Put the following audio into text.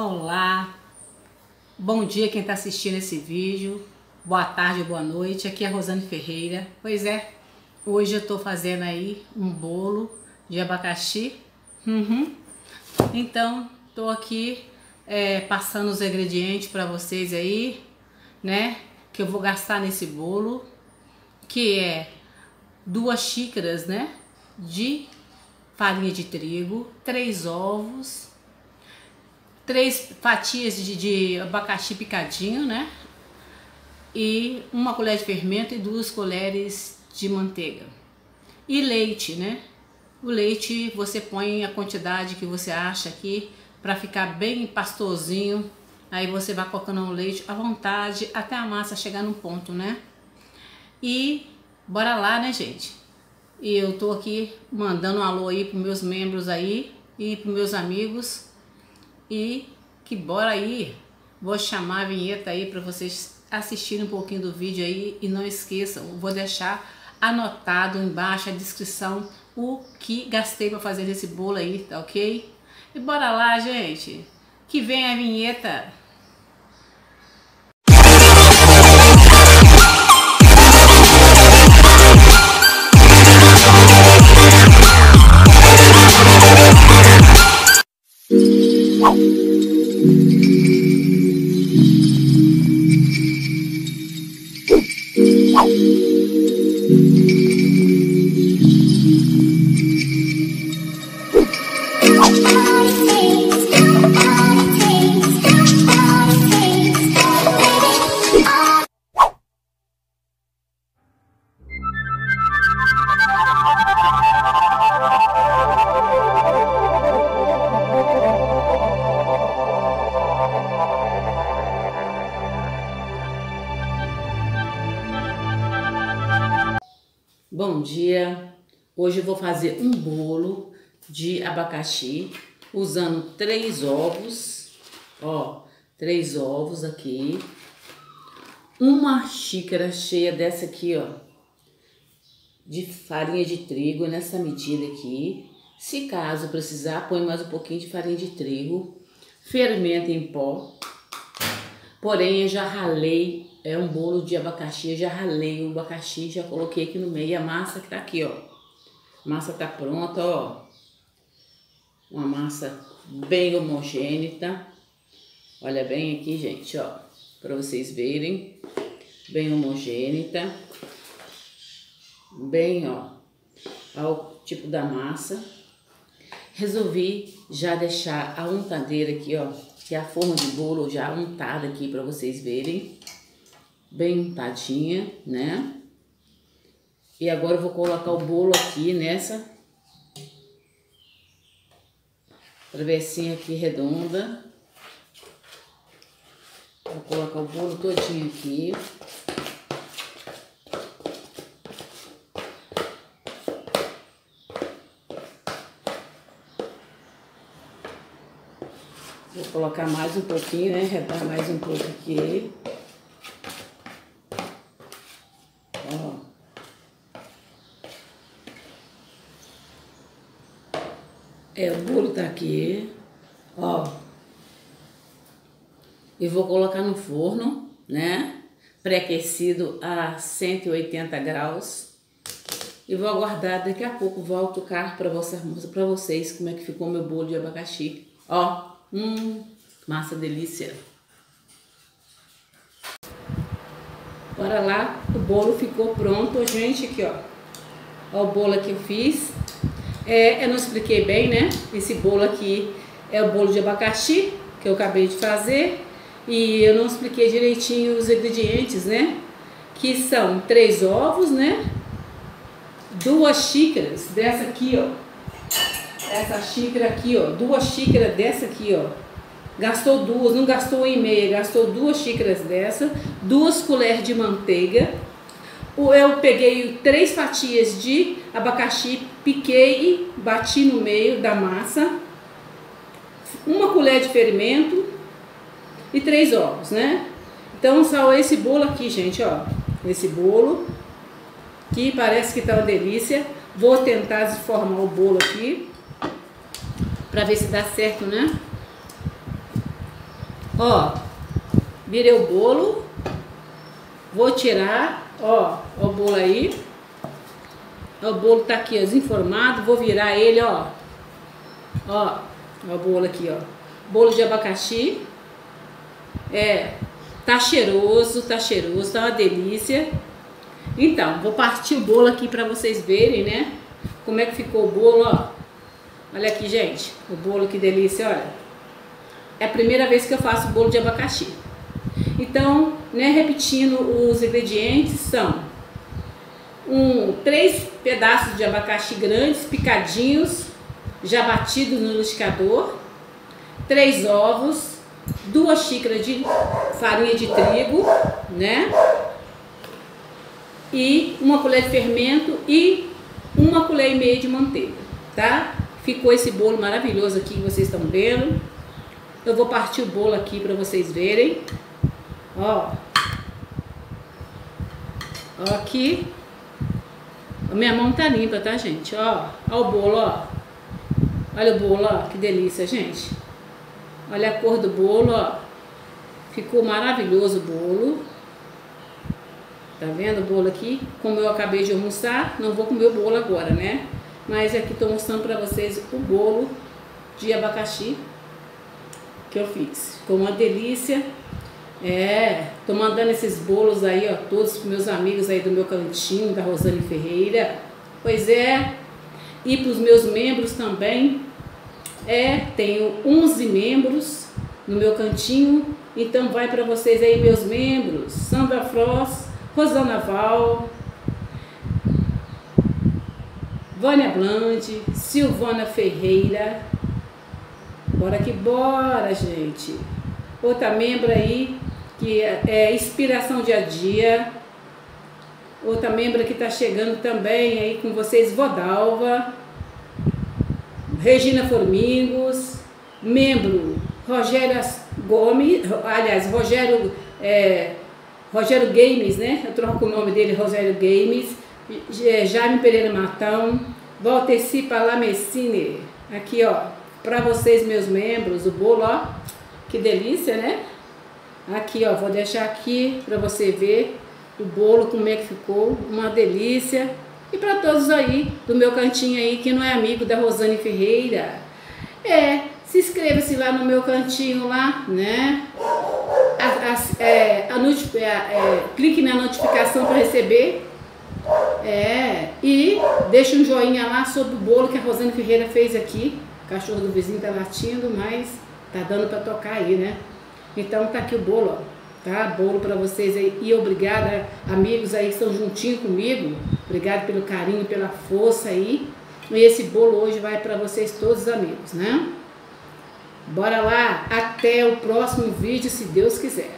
Olá, bom dia quem está assistindo esse vídeo, boa tarde, boa noite, aqui é a Rosane Ferreira. Pois é, hoje eu estou fazendo aí um bolo de abacaxi, uhum. então estou aqui é, passando os ingredientes para vocês aí, né, que eu vou gastar nesse bolo, que é duas xícaras, né, de farinha de trigo, três ovos, três fatias de, de abacaxi picadinho, né? E uma colher de fermento e duas colheres de manteiga. E leite, né? O leite você põe a quantidade que você acha aqui para ficar bem pastosinho. Aí você vai colocando o leite à vontade até a massa chegar no ponto, né? E bora lá, né, gente? E eu tô aqui mandando um alô aí pros meus membros aí e pros meus amigos e que bora aí, vou chamar a vinheta aí para vocês assistirem um pouquinho do vídeo aí e não esqueçam, vou deixar anotado embaixo a descrição o que gastei para fazer esse bolo aí, tá ok? E bora lá, gente, que vem a vinheta. Bom dia! Hoje eu vou fazer um bolo de abacaxi usando três ovos, ó, três ovos aqui, uma xícara cheia dessa aqui, ó, de farinha de trigo nessa medida aqui. Se caso precisar, põe mais um pouquinho de farinha de trigo, fermento em pó. Porém, eu já ralei é um bolo de abacaxi, eu já ralei o abacaxi, já coloquei aqui no meio a massa que tá aqui, ó. A massa tá pronta, ó. Uma massa bem homogênea. Olha bem aqui, gente, ó, para vocês verem. Bem homogênea. Bem, ó, ao tipo da massa. Resolvi já deixar a untadeira aqui, ó, que é a forma de bolo já untada aqui para vocês verem bem untadinha, né? E agora eu vou colocar o bolo aqui nessa travessinha aqui redonda. Vou colocar o bolo todinho aqui. Vou colocar mais um pouquinho, né? Redar mais um pouco aqui. É, o bolo tá aqui, ó. E vou colocar no forno, né? Pré-aquecido a 180 graus. E vou aguardar, daqui a pouco volto cá para você, pra vocês como é que ficou meu bolo de abacaxi. Ó, hum, massa delícia. Bora lá, o bolo ficou pronto, gente, aqui ó. Ó o bolo que eu fiz. É, eu não expliquei bem, né? Esse bolo aqui é o bolo de abacaxi que eu acabei de fazer e eu não expliquei direitinho os ingredientes, né? Que são três ovos, né? Duas xícaras dessa aqui, ó. Essa xícara aqui, ó. Duas xícaras dessa aqui, ó. Gastou duas, não gastou uma e meia, gastou duas xícaras dessa, duas colheres de manteiga, eu peguei três fatias de abacaxi, piquei e bati no meio da massa, uma colher de fermento e três ovos, né? Então, só esse bolo aqui, gente, ó. Esse bolo, que parece que tá uma delícia. Vou tentar formar o bolo aqui, pra ver se dá certo, né? Ó, virei o bolo. Vou tirar, ó, ó o bolo aí. O bolo tá aqui, ó, desenformado. Vou virar ele, ó. Ó, ó o bolo aqui, ó. Bolo de abacaxi. É, tá cheiroso, tá cheiroso, tá uma delícia. Então, vou partir o bolo aqui pra vocês verem, né? Como é que ficou o bolo, ó. Olha aqui, gente. O bolo, que delícia, olha. É a primeira vez que eu faço bolo de abacaxi. Então, né, repetindo os ingredientes são um, três pedaços de abacaxi grandes, picadinhos, já batidos no liquidificador, três ovos, duas xícaras de farinha de trigo, né? E uma colher de fermento e uma colher e meia de manteiga, tá? Ficou esse bolo maravilhoso aqui que vocês estão vendo. Eu vou partir o bolo aqui para vocês verem. Ó. Ó aqui. Minha mão tá limpa, tá, gente? Ó, ó o bolo, ó. Olha o bolo, ó. Que delícia, gente. Olha a cor do bolo, ó. Ficou maravilhoso o bolo. Tá vendo o bolo aqui? Como eu acabei de almoçar, não vou comer o bolo agora, né? Mas aqui tô mostrando pra vocês o bolo de abacaxi que eu fiz. Ficou uma delícia. É, tô mandando esses bolos aí, ó, todos pros meus amigos aí do meu cantinho, da Rosane Ferreira. Pois é, e pros meus membros também. É, tenho 11 membros no meu cantinho, então vai para vocês aí, meus membros. Sandra Frost, Rosana Val, Vânia Blande, Silvana Ferreira. Bora que bora, gente. Outra membro aí, que é, é Inspiração Dia a Dia. Outra membro que está chegando também aí com vocês, Vodalva. Regina Formingos. Membro Rogério Gomes, aliás, Rogério, é, Rogério Games, né? Eu troco o nome dele, Rogério Games. Jaime Pereira Matão. Valteci Palamessine. Aqui, ó, para vocês, meus membros, o bolo, ó, que delícia, né? Aqui, ó, vou deixar aqui para você ver o bolo, como é que ficou, uma delícia. E para todos aí, do meu cantinho aí, que não é amigo da Rosane Ferreira, é, se inscreva-se lá no meu cantinho lá, né? A, a, é, a é, é, clique na notificação para receber. É, e deixa um joinha lá sobre o bolo que a Rosane Ferreira fez aqui. O cachorro do vizinho tá latindo, mas tá dando para tocar aí, né? Então tá aqui o bolo, ó, tá? Bolo para vocês aí. E obrigada, amigos aí que estão juntinho comigo. Obrigado pelo carinho, pela força aí. E esse bolo hoje vai para vocês todos amigos, né? Bora lá, até o próximo vídeo, se Deus quiser.